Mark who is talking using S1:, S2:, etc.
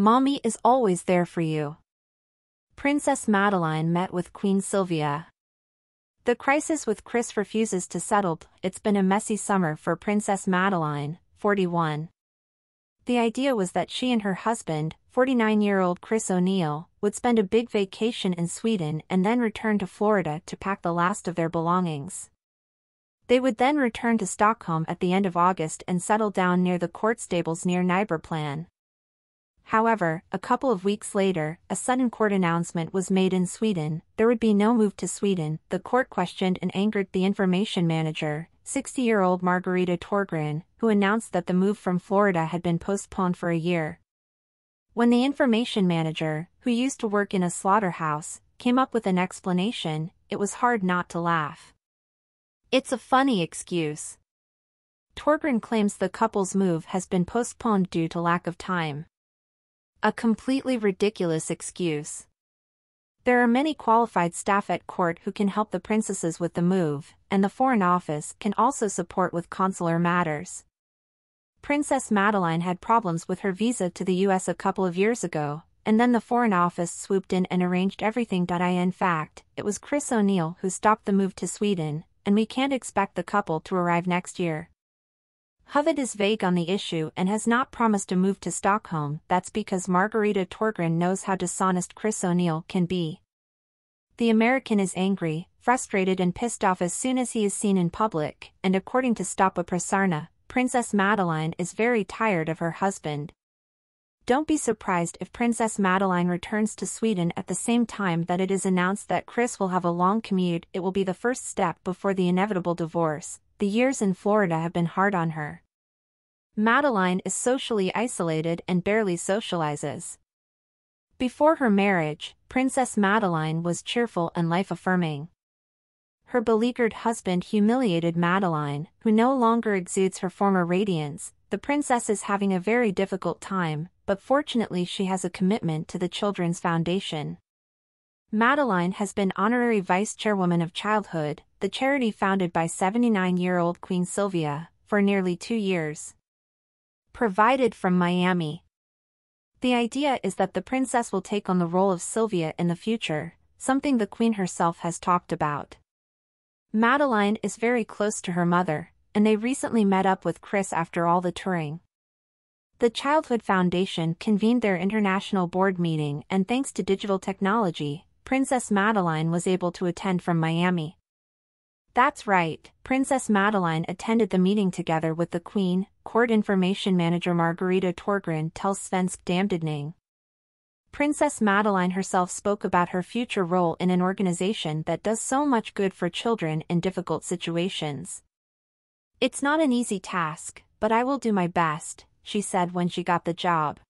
S1: Mommy is always there for you. Princess Madeleine met with Queen Sylvia. The crisis with Chris refuses to settle. It's been a messy summer for Princess Madeleine, 41. The idea was that she and her husband, 49-year-old Chris O'Neill, would spend a big vacation in Sweden and then return to Florida to pack the last of their belongings. They would then return to Stockholm at the end of August and settle down near the court stables near Nybroplan. However, a couple of weeks later, a sudden court announcement was made in Sweden, there would be no move to Sweden, the court questioned and angered the information manager, 60-year-old Margareta Thorgren, who announced that the move from Florida had been postponed for a year. When the information manager, who used to work in a slaughterhouse, came up with an explanation, it was hard not to laugh. It's a funny excuse. Thorgren claims the couple's move has been postponed due to lack of time. A completely ridiculous excuse. There are many qualified staff at court who can help the princesses with the move, and the Foreign Office can also support with consular matters. Princess Madeleine had problems with her visa to the US a couple of years ago, and then the Foreign Office swooped in and arranged everything. I in fact, it was Chris O'Neill who stopped the move to Sweden, and we can't expect the couple to arrive next year. Huvud is vague on the issue and has not promised a move to Stockholm, that's because Margareta Thorgren knows how dishonest Chris O'Neill can be. The American is angry, frustrated and pissed off as soon as he is seen in public, and according to Stoppa Pressarna, Princess Madeleine is very tired of her husband. Don't be surprised if Princess Madeleine returns to Sweden at the same time that it is announced that Chris will have a long commute it will be the first step before the inevitable divorce, the years in Florida have been hard on her. Madeleine is socially isolated and barely socializes. Before her marriage, Princess Madeleine was cheerful and life-affirming. Her beleaguered husband humiliated Madeleine, who no longer exudes her former radiance, the princess is having a very difficult time, but fortunately she has a commitment to the Children's Foundation. Madeleine has been honorary vice chairwoman of Childhood, the charity founded by 79-year-old Queen Sylvia, for nearly two years. Provided from Miami. The idea is that the princess will take on the role of Sylvia in the future, something the queen herself has talked about. Madeleine is very close to her mother, and they recently met up with Chris after all the touring. The Childhood Foundation convened their international board meeting and thanks to digital technology, Princess Madeleine was able to attend from Miami. That's right, Princess Madeleine attended the meeting together with the Queen, Court Information Manager Margareta Thorgren tells Svensk Damtidning. Princess Madeleine herself spoke about her future role in an organization that does so much good for children in difficult situations. It's not an easy task, but I will do my best, she said when she got the job.